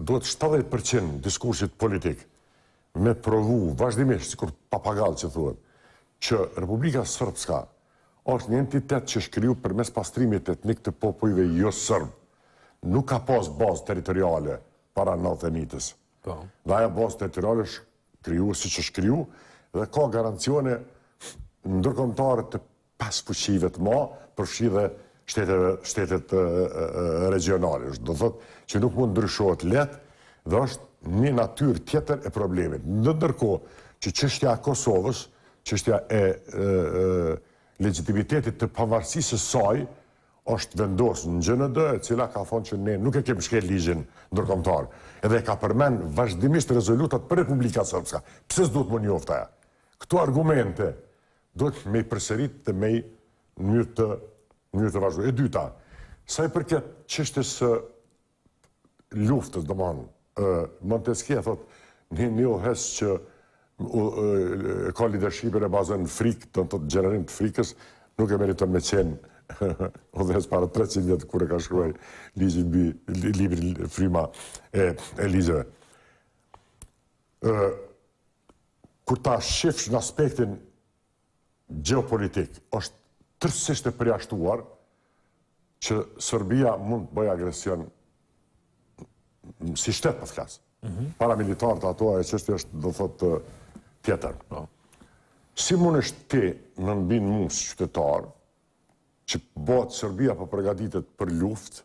Duhet shtatëdhjetë për qind e diskursit politik me provu vazhdimisht, sikur papagall që thuhet, që Republika Srpska është një entitet që është kriju përmes pastrimit etnik të popujve jo serb. Nuk ka pas bazë territoriale para nëntëdhjetë e njishit. Po. Dhe ajo bazë territoriale është kriju siç është kriju dhe ka garancione ndërkombëtare të pas fuqive të mëdha, përfshi dhe shtetet regjionale, do të thotë që nuk mund të ndryshohet lehtë dhe është një natyrë tjetër e problemit. Në ndërkohë që çështja e Kosovës, çështja e legjitimitetit të pavarësisë së saj, është vendosë në GJND, e cila ka thonë që ne nuk e kemë shkel ligjin ndërkombtar. Edhe e ka përmend vazhdimisht rezolutat për Republika Srpska. Pse s'duhet me njoft ajo? Këto argumente Duhet me i përsërit dhe me i në mënyrë të vazhdueshme. E dyta, sa i përket çështjes së luftës, domthonë, ë Montesquieu thotë një udhëheqës që ka lidershipin e bazon në frikë, do të thotë gjenerim të frikës, nuk e meriton me qenë udhëheqës, para 300 vjet kur e ka shkruaj ligjin mbi, librin Fryma e, e ligjeve. Kur ta shifsh në aspektin gjeopolitik, është tërësisht e përjashtuar që Serbia mund të bëjë agresion si shtet po flas. Mhm. Paramilitarët ato çështje është do thotë tjetër. Po. Si mundesh ti me na bind mu si qytetar që bohet Serbia po përgatitet për luft,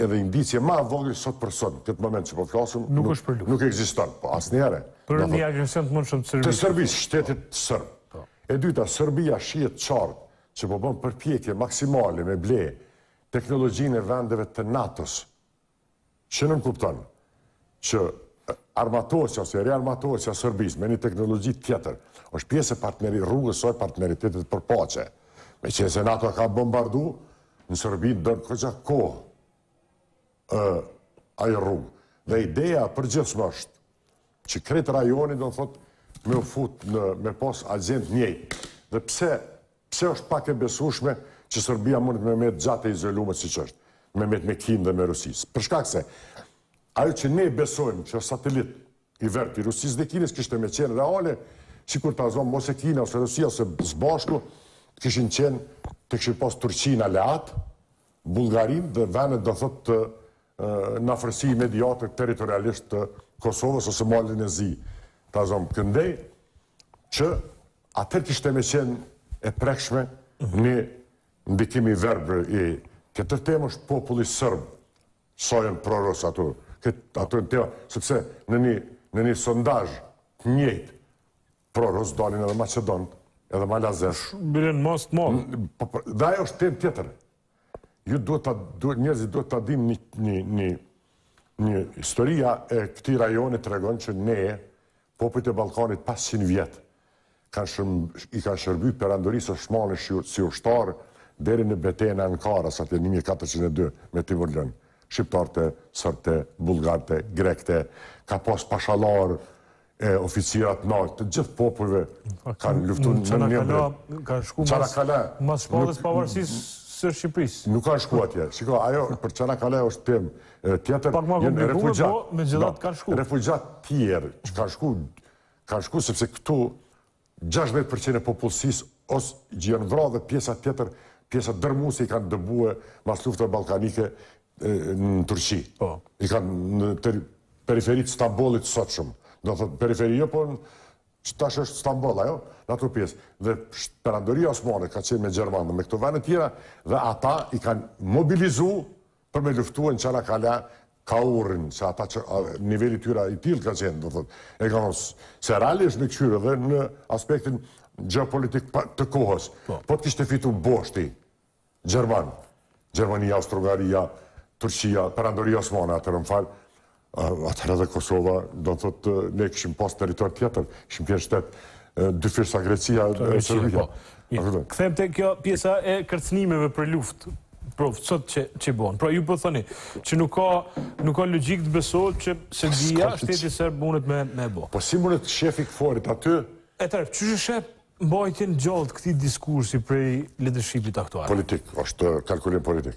Edhe indicja ma e vogël sot për sot, në këtë moment që po flasim, nuk është për luftë. Nuk ekziston, po asnjëherë. Për një agresion të mundshëm të Serbisë. Të Serbisë, shtetit serb. E dyta, Serbia shihet qartë që po bën përpjekje maksimale me ble teknologjinë e vendeve të NATO-s. Që nënkupton, që armatosja ose riarmatosja e Serbisë me një teknologji tjetër është pjesë e partneri, rrugës së partneritetit për paqe. Meqenëse NATO ka bombardu në Serbi do kogja kohë ajo rrugë. Dhe ideja e përgjithshme është që krejt rajoni do me thënë me u fut me pas agjendë të njëjtë. Dhe pse Pse është pak e besueshme që Serbia mundet me met gjatë e izolume siç është, me met me Kinë dhe me Rusi? Për shkak se ajo që ne besojmë që është satelit i vërtetë i Rusisë dhe Kinës kishte me qenë reale, sikur ta zomë ose Kina ose Rusia ose së bashku të kishin qenë të kishin pas Turqinë aleat, Bullgarinë dhe vendet do thotë të në afërsi imediate territorialisht të Kosovës ose Malin e Zi, ta zomë këndej, që Atëherë kishte me qenë e prekshme ni ndikim i verbër i kësaj temës te populli serb, se jon prorus ato, ato në tema, sepse në një, në një sondazh të njëjtë, prorus dalin edhe maqedonët, edhe malazezët. Bile n'masë të madhë. Po, po, dhe ajo është temë tjetër. Ju duhet të, duhet, njerëzit duhet ta dinë një, një, një, një historia e këtij rajoni tregon që ne, Popujt e Ballkanit pesëqind vjet i kanë shërby Perandorisë Osmane si ushtarë deri në betejën e Ankarës atje një mijë e katërqind e dy me Timurlenkun, shqiptarëte, serbëte, bullgarëte, grekëte, ka pas pashallarë e oficira të naltë të gjithë popujve kanë luftu në Çanakala, kanë shku Çanakala, mas shpallës pavarësisë së Shqipërisë. Nuk kanë shku atje. Shiko, ajo për Çanakala është temë Tjetër, janë refugjatë, refugjatë tjerë që kanë shku, kanë shku sepse këtu 16% e popullsisë ose jon vra dhe pjesa tjetër, pjesa dërrmuese i kanë dëbue mas luftave ballkanike në Turqi. Po. I kanë në ter, periferi të Stambollit sotshëm. Do thotë periferi jo, po që tash është Stamboll, ajo, në ato pjesë. Dhe perandoria Osmane ka qenë me gjermanë dhe me këto vende tjera, dhe ata i kanë mobilizu Për me luftu në Çanakala kaurrin, se ata që niveli i tyre i tillë ka qenë, do thotë, e ka thonë, se realisht është me këqyrë dhe në aspektin gjeopolitik të kohës, po, po të kishte fitu boshti gjerman, Gjermania, Austro-Hungaria, Turqia, Perandoria Osmane, atëherë më fal, Atëherë dhe Kosova, do të thotë, ne kishim pas territor tjetër, kishim qenë shtet dyfish sa Greqia e Serbia. Po. Kthehem te kjo pjesa e kërcënimeve për luftë, profesor që, që bon. Pra ju po thoni, që nuk ka, nuk ka logjikë të besohet që Serbia, shteti serb mundet me, me bo. Po si mundet shefi i KFOR-it aty? E tërë, që që sheh mbajtjen gjallë të këtij diskursi prej lidershipit aktual? Politik, është kalkulim politik.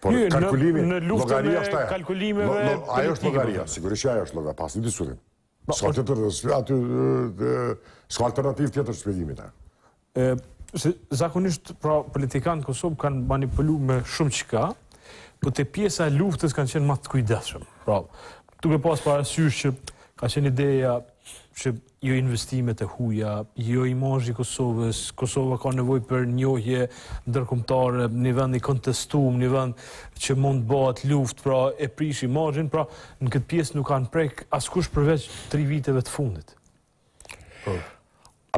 Por kalkulimi, në luftën e kalkulimeve politike. Ajo është llogaria, sigurisht që ajo është llogaria, pas një disurim. Po, s'ka tjetër, aty, s'ka alternativë tjetër shpjegimit. Zakonisht, pra, politikanët në Kosovë kanë manipulu me shumë çka, po te pjesa e luftës kanë qenë ma të kujdesshëm. Pra, duke pas parasysh që ka qenë ideja që jo investimet e huja, jo imazhi i Kosovës, Kosova ka nevojë për njohje ndërkombëtare, një vend i kontestum, një vend që mund të bahet luftë, pra e prish imazhin, pra në këtë pjesë nuk kanë prek askush përveç tri viteve të fundit. Po.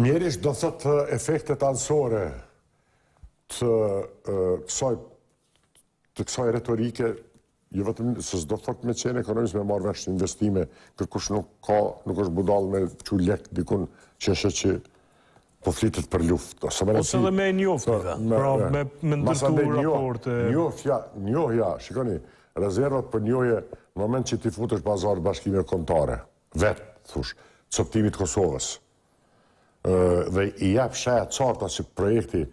Mjerisht do thotë efektet anësore të kësaj të kësaj retorike, jo vetëm se s'do thot me qenë ekonomist me marrë vesh investime, kërkush nuk ka, nuk është budal me çu lek dikun qysh që po flitet për luft. Ose, ose dhe me njoft, pra me, me ndërtu raporte. Njoftja, njohja, shikoni, rezervat për njohje në moment që ti futesh pazar bashkime komtare, vetë, thush, coptimit t'Kosovës, dhe i jep shenja t'qarta që projekti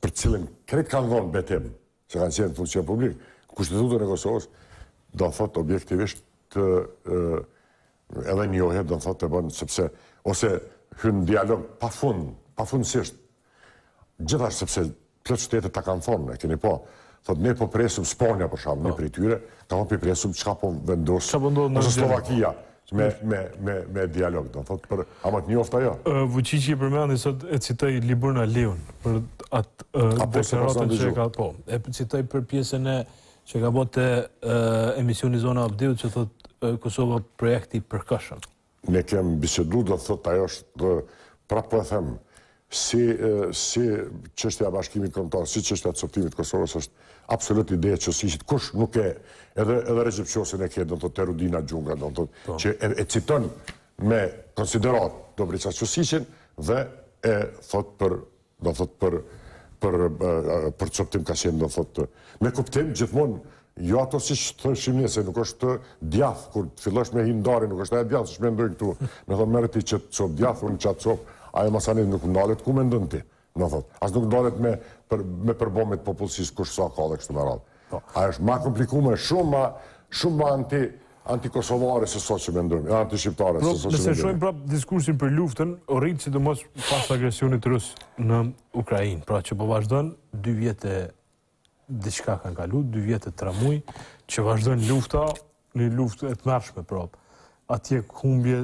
për cilën krejt kanë dhonë betim që kanë qenë funksion publik, Kushtetutën e Kosovës, do të thotë objektivisht edhe njohjet, do të thotë të bënë, sepse, ose hynë dialog pa fund, pa fundësisht, gjithashtë sepse plot shtete ta kanë thonë, e keni po, Thotë ne po presim Spanja për shembull, një po. prej tyre, ka thonë po presim çka po vendos. Çka po ndodh në Slovakia me me me me dialog, do thotë për a me t'njoft a jo. Vuçiçi e përmendi sot e citoi Liburn Aliun për atë deklaratën që ka po. E citoi për pjesën e që ka bo te emisioni Zona, Abdiut që thotë Kosova projekt i përkohshëm. Ne kemë bisedu do të thotë ajo është prapë po e them si si çështja e bashkimit kombtar, si çështja e coptimit Kosovës është absolut ide e Qosiqit. Kush nuk e edhe edhe Rexhep Qosen e ke do të thotë te Rudina Xhunga do të thotë po. që e, e citon me konsiderat Dobrica Qosiqin dhe e thot për Do thotë për për për coptim ka qenë do thotë me kuptim gjithmonë jo ato siç thoshim ne se nuk është djath kur të fillosh me i nda nuk është ai djath siç mendojnë këtu me thonë merr ti qet cop djath unë qat cop ajo masanej nuk ndalet ku mendon ti do thotë as nuk ndalet me për me përbamje t'popullsisë kush sa ka dhe kështu me radhë po. ajo është ma komplikume shumë shumë ma anti antikosovare se sa që mendojmë, e antishqiptare se sa që mendojmë. Nëse shohim pra diskursin për luftën, u rrit sidomos pas agresionit rus në Ukrainë, pra që po vazhdon, dy vjetë e diçka kanë kalu, dy vjetë e tre muj, që vazhdon lufta, një luftë e tmerrshme pra, atje ka humbje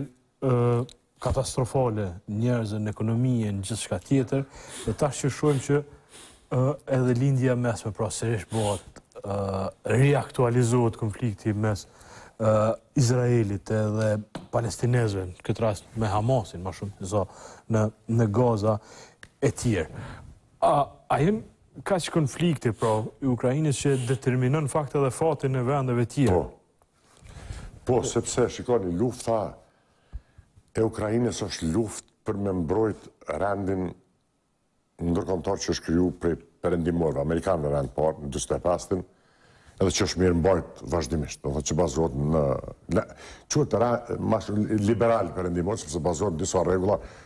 katastrofale në njerëz në ekonomi e në gjithçka tjetër, dhe tash që shohim që ë edhe Lindja e Mesme pra sërish bëhet ë riaktualizohet konflikti mes ë Izraelit edhe palestinezëve në këtë rast me Hamasin ma shumë se sa në në Gaza e tjerë. A a jet ky konflikti pra i Ukrainës që determinon fakt edhe fatin e vendeve të tjera. Po. Po, sepse shikoni lufta E Ukrainës është luftë për me mbrojt rendin ndërkombëtar që është kriju prej perëndimorëve, amerikanëve rend parë, në 45-ën, edhe që është mirëmbajt vazhdimisht, do thotë që bazohet në, në quhet ra, rend, liberal perëndimor, sepse bazohet në disa rregulla,